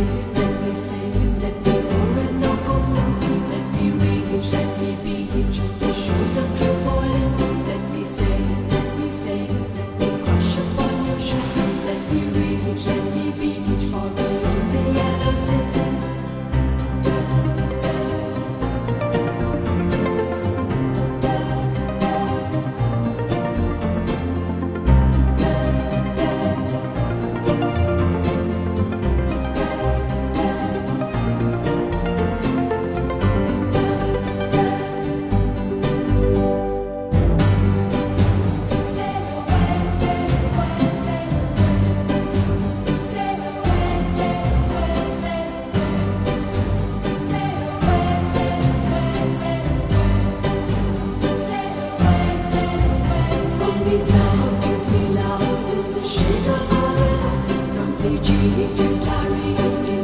you. Victor, Victor,